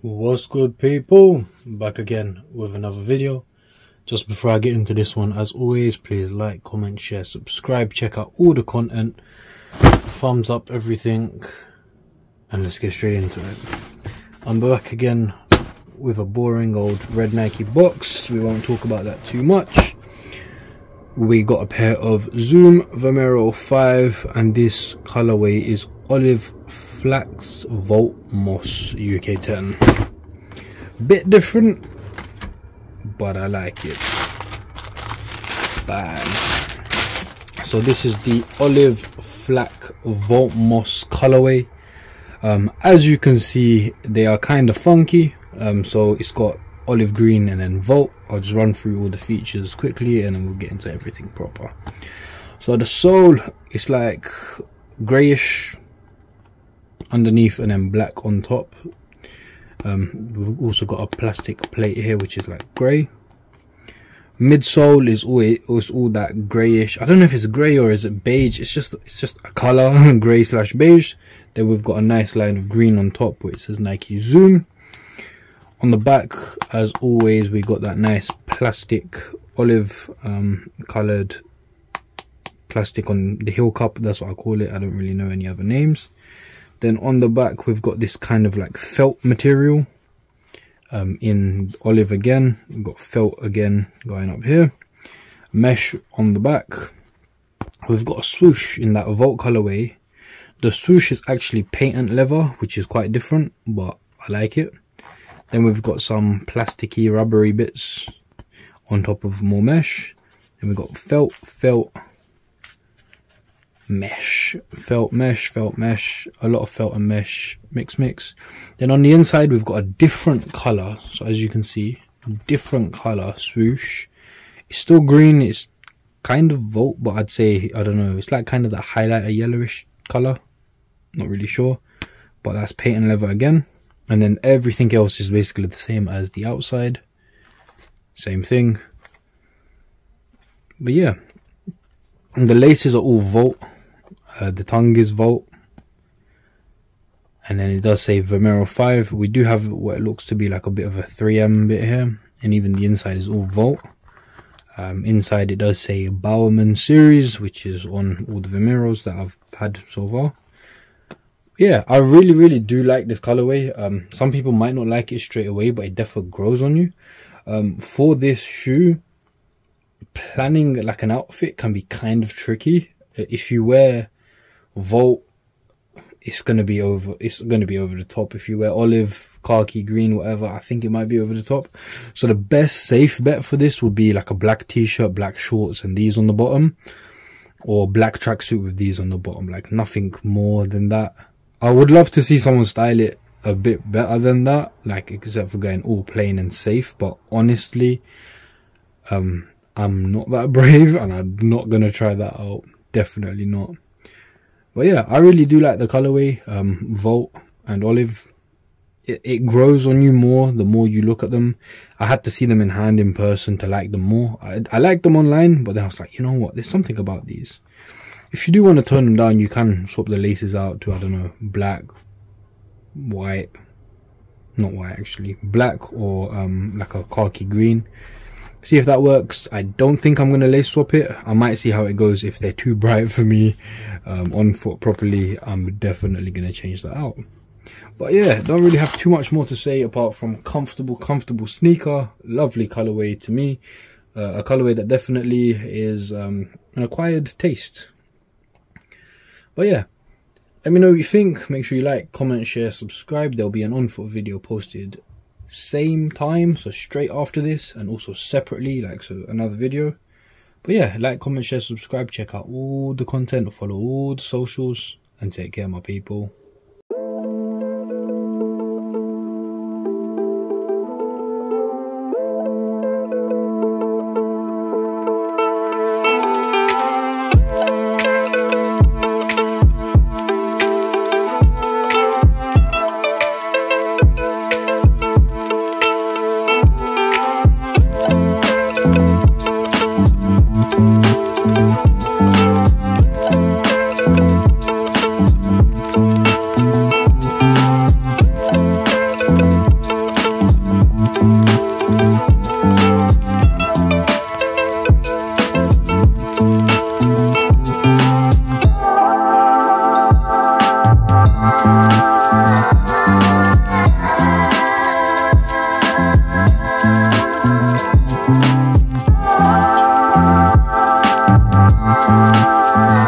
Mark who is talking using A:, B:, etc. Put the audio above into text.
A: What's good people? Back again with another video. Just before I get into this one, as always, please like, comment, share, subscribe, check out all the content, thumbs up everything, and let's get straight into it. I'm back again with a boring old red Nike box. We won't talk about that too much. We got a pair of Zoom Vomero 5 and this colorway is olive Flax Volt Moss UK 10. Bit different, but I like it. Bang. So this is the Olive Flak Volt Moss colorway. Um, as you can see, they are kind of funky. Um, so it's got olive green and then Volt. I'll just run through all the features quickly and then we'll get into everything proper. So the sole is like grayish underneath and then black on top. Um, we've also got a plastic plate here which is like grey. Midsole is always is all that greyish. I don't know if it's grey or is it beige. It's just it's just a color grey slash beige. Then we've got a nice line of green on top it says Nike Zoom. On the back, as always, we got that nice plastic olive um, colored plastic on the heel cup. That's what I call it. I don't really know any other names. Then on the back, we've got this kind of like felt material um, in olive again. We've got felt again going up here. Mesh on the back. We've got a swoosh in that Volt colorway. The swoosh is actually patent leather, which is quite different, but I like it. Then we've got some plasticky rubbery bits on top of more mesh. Then we've got felt, felt, mesh felt mesh felt mesh a lot of felt and mesh mix mix. Then on the inside we've got a different color. So as you can see different color swoosh. It's still green it's kind of volt but i'd say i don't know it's like kind of that highlighter yellowish color. Not really sure but that's patent leather again. And then everything else is basically the same as the outside. Same thing. But yeah and the laces are all volt uh, the tongue is Volt. And then it does say Vomero 5. We do have what looks to be like a bit of a 3M bit here. And even the inside is all Volt. Um, inside it does say Bowerman series, which is on all the Vomeros that I've had so far. Yeah, I really, really do like this colorway. Um, some people might not like it straight away, but it definitely grows on you. Um, for this shoe, planning like an outfit can be kind of tricky. If you wear Volt, it's gonna be over. It's gonna be over the top. If you wear olive, khaki, green, whatever, I think it might be over the top. So the best safe bet for this would be like a black t-shirt, black shorts, and these on the bottom, or black tracksuit with these on the bottom. Like nothing more than that. I would love to see someone style it a bit better than that, like except for going all plain and safe. But honestly, um, I'm not that brave, and I'm not gonna try that out. Definitely not. But yeah, I really do like the colorway, um, Volt and Olive. It, it grows on you more the more you look at them. I had to see them in hand in person to like them more. I, I like them online, but then I was like, you know what? There's something about these. If you do want to turn them down, you can swap the laces out to, I don't know, black, white, not white actually, black or um, like a khaki green see if that works. I don't think i'm going to lace swap it. I might see how it goes. If they're too bright for me um, on foot properly i'm definitely going to change that out. But yeah don't really have too much more to say apart from comfortable comfortable sneaker. Lovely colorway to me. Uh, a colorway that definitely is um, an acquired taste. But yeah let me know what you think. Make sure you like comment share subscribe. There'll be an on foot video posted same time, so straight after this, and also separately, like so another video. But yeah, like, comment, share, subscribe, check out all the content, follow all the socials, and take care, my people. Bye.